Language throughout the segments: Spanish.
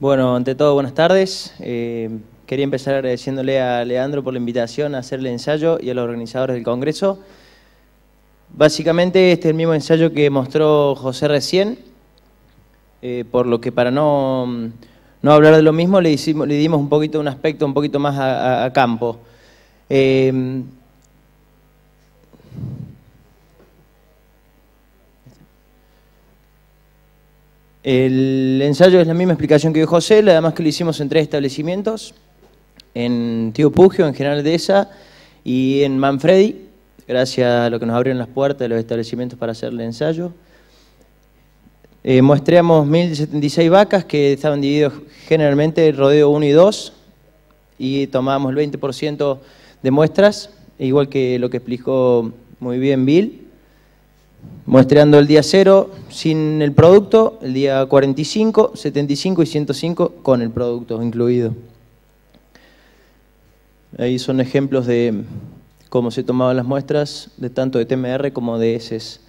Bueno, ante todo, buenas tardes. Eh, quería empezar agradeciéndole a Leandro por la invitación a hacer el ensayo y a los organizadores del Congreso. Básicamente este es el mismo ensayo que mostró José recién, eh, por lo que para no, no, hablar de lo mismo le, dimos un poquito un aspecto un poquito más a, campo. Eh, El ensayo es la misma explicación que dio José, además que lo hicimos en tres establecimientos, en Tío Pugio, en General de esa y en Manfredi, gracias a lo que nos abrieron las puertas de los establecimientos para hacer el ensayo. Eh, muestreamos 1.076 vacas que estaban divididas generalmente en rodeo 1 y 2 y tomamos el 20% de muestras, igual que lo que explicó muy bien Bill muestreando el día 0 sin el producto, el día 45, 75 y 105 con el producto incluido. Ahí son ejemplos de cómo se tomaban las muestras, de tanto de TMR como de heces.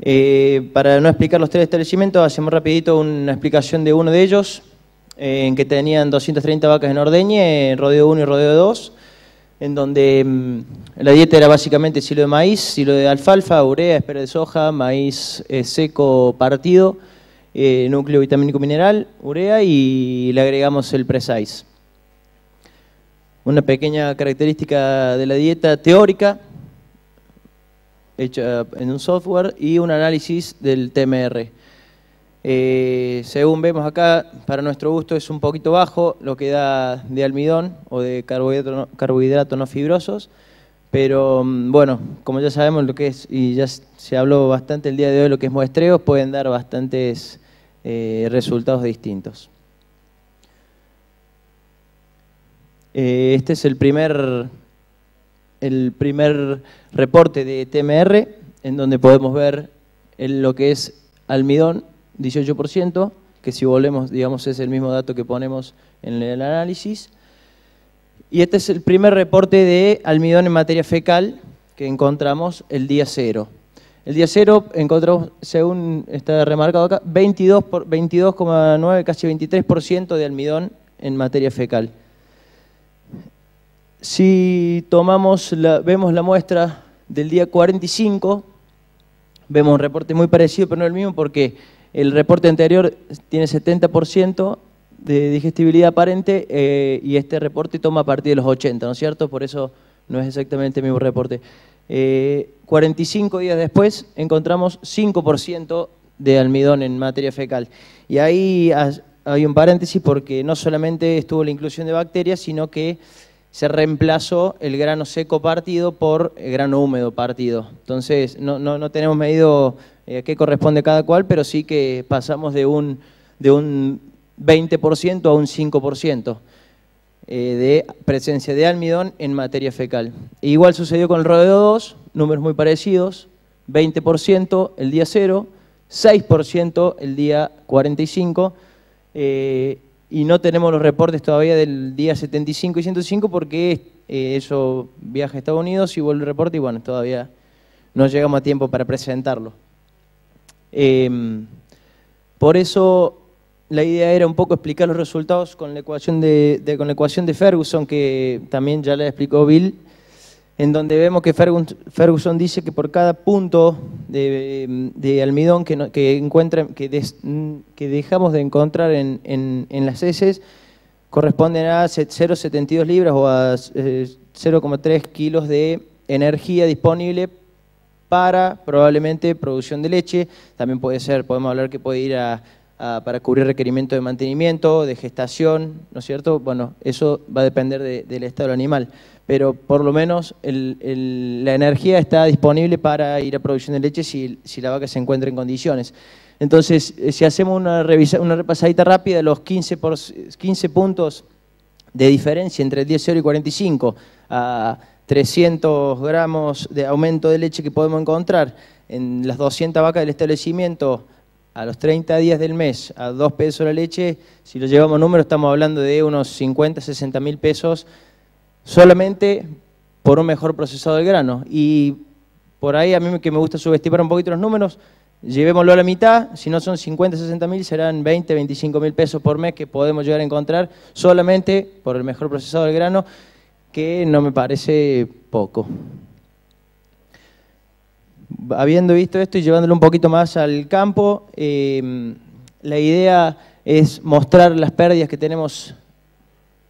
Eh, para no explicar los tres establecimientos, hacemos rapidito una explicación de uno de ellos, eh, en que tenían 230 vacas en ordeñe, rodeo 1 y rodeo 2, en donde mm, la dieta era básicamente silo de maíz, silo de alfalfa, urea, espera de soja, maíz eh, seco partido, eh, núcleo vitamínico mineral, urea y le agregamos el Precise. Una pequeña característica de la dieta teórica, hecha en un software, y un análisis del TMR. Eh, según vemos acá, para nuestro gusto es un poquito bajo lo que da de almidón o de carbohidratos no, fibrosos, pero mm, bueno, como ya sabemos lo que es, y ya se habló bastante el día de hoy, lo que es muestreos, pueden dar bastantes eh, resultados distintos. Eh, este es el primer, el primer reporte de TMR, en donde podemos ver lo que es almidón 18%, que si volvemos, digamos, es el mismo dato que ponemos en el análisis. Y este es el primer reporte de almidón en materia fecal que encontramos el día cero. El día cero encontramos, según está remarcado acá, 22,9, casi 23% de almidón en materia fecal. Si tomamos la, vemos la muestra del día 45, vemos un reporte muy parecido, pero no el mismo, porque el reporte anterior tiene 70% de digestibilidad aparente eh, y este reporte toma a partir de los 80, ¿no es cierto? Por eso no es exactamente el mismo reporte. 45 eh, días después encontramos 5% de almidón en materia fecal. Y ahí hay un paréntesis porque no solamente estuvo la inclusión de bacterias, sino que se reemplazó el grano seco partido por el grano húmedo partido. Entonces, no, no tenemos medido eh, qué corresponde cada cual, pero sí que pasamos de un, de un 20% a un 5% eh, de presencia de almidón en materia fecal. igual sucedió con el rodeo 2, números muy parecidos, 20% el día 0, 6% el día 45, eh, y no tenemos los reportes todavía del día 75 y 105 porque eso viaja a Estados Unidos y vuelve el reporte y bueno, todavía no llegamos a tiempo para presentarlo. Em, por eso la idea era un poco explicar los resultados con la ecuación de, con la ecuación de Ferguson, que también ya la explicó Bill, en donde vemos que Ferguson dice que por cada punto de, almidón que, que, que, dejamos de encontrar en, en, las heces, corresponden a 0,72 libras o a 0,3 eh, kilos de energía disponible para probablemente producción de leche, también puede ser, podemos hablar que puede ir a, para cubrir requerimientos de mantenimiento, de gestación, ¿no es cierto? Bueno, eso va a depender del estado del animal, pero por lo menos la energía está disponible para ir a producción de leche si, la vaca se encuentra en condiciones. Entonces, eh, si hacemos una, una repasadita rápida de los 15, por, 15 puntos de diferencia entre el 10 y 45 a 300 gramos de aumento de leche que podemos encontrar en las 200 vacas del establecimiento a los 30 días del mes a 2 pesos la leche, si lo llevamos a números estamos hablando de unos 50, 60 mil pesos solamente por un mejor procesado del grano. Y por ahí a mí que me gusta subestimar un poquito los números, llevémoslo a la mitad, si no son 50, 60 mil, serán 20, 25 mil pesos por mes que podemos llegar a encontrar solamente por el mejor procesado del grano, que no me parece poco. Habiendo visto esto y llevándolo un poquito más al campo, eh, la idea es mostrar las pérdidas que tenemos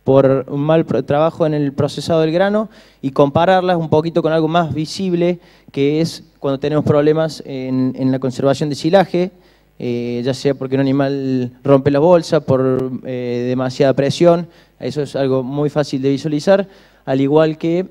por un mal trabajo en el procesado del grano y compararlas un poquito con algo más visible, que es cuando tenemos problemas en, la conservación de silaje, eh, ya sea porque un animal rompe la bolsa, por eh, demasiada presión, eso es algo muy fácil de visualizar, al igual que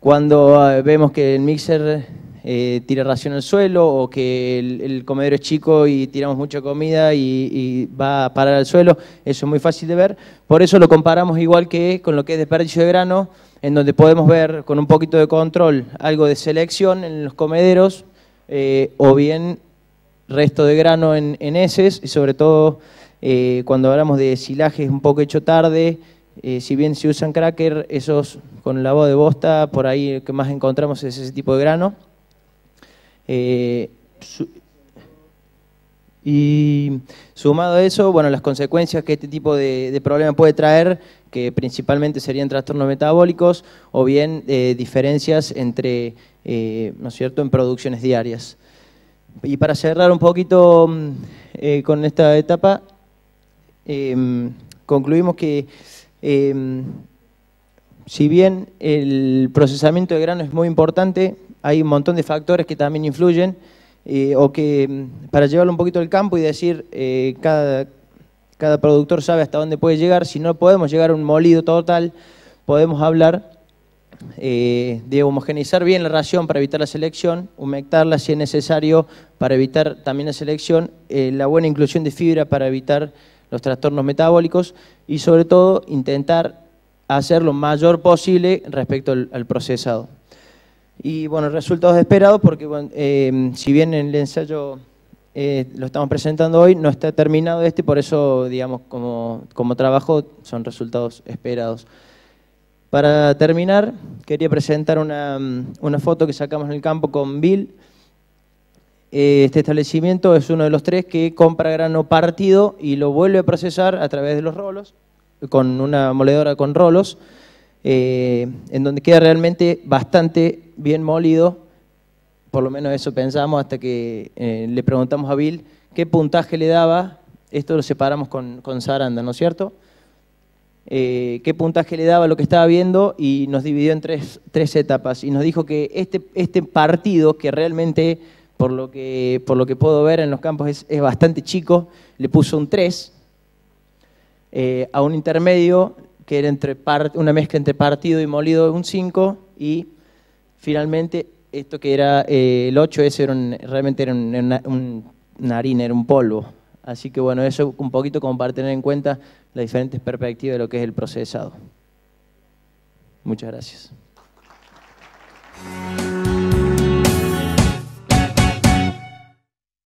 cuando vemos que el mixer eh, tira ración al suelo o que el, comedero es chico y tiramos mucha comida y, va a parar al suelo, eso es muy fácil de ver. Por eso lo comparamos igual que con lo que es desperdicio de grano, en donde podemos ver con un poquito de control algo de selección en los comederos eh, o bien resto de grano en, heces y sobre todo eh, cuando hablamos de silajes un poco hecho tarde, si bien se usan cracker, esos con lavado de bosta, por ahí lo que más encontramos es ese tipo de grano. Eh, y sumado a eso, bueno, las consecuencias que este tipo de, problema puede traer, que principalmente serían trastornos metabólicos o bien eh, diferencias entre, eh, ¿no es cierto?, en producciones diarias. Y para cerrar un poquito mm, con esta etapa, em, concluimos que em, si bien el procesamiento de grano es muy importante, hay un montón de factores que también influyen, eh, o que mm, para llevarlo un poquito al campo y decir, eh, cada, cada productor sabe hasta dónde puede llegar, si no podemos llegar a un molido total, podemos hablar eh, de homogeneizar bien la ración para evitar la selección, humectarla si es necesario para evitar también la selección, la buena inclusión de fibra para evitar los trastornos metabólicos y sobre todo intentar hacer lo mayor posible respecto al procesado. Y bueno, resultados esperados porque eh, si bien el ensayo eh, lo estamos presentando hoy, no está terminado este, por eso, digamos, como, como trabajo son resultados esperados. Para terminar, quería presentar una, una foto que sacamos en el campo con Bill. Eh, este establecimiento es uno de los tres que compra grano partido y lo vuelve a procesar a través de los rolos, con una moledora con rolos. En donde queda realmente bastante bien molido, por lo menos eso pensamos hasta que eh, le preguntamos a Bill qué puntaje le daba, esto lo separamos con, con Saranda, ¿no es cierto? Eh, qué puntaje le daba lo que estaba viendo y nos dividió en tres, tres etapas y nos dijo que este, este partido, que realmente por lo que, por lo que puedo ver en los campos es, bastante chico, le puso un 3, a un intermedio que era entre una mezcla entre partido y molido un 5, y finalmente esto que era eh, el 8, ese era realmente era una, harina, era un polvo. Así que bueno, eso un poquito como para tener en cuenta las diferentes perspectivas de lo que es el procesado. Muchas gracias.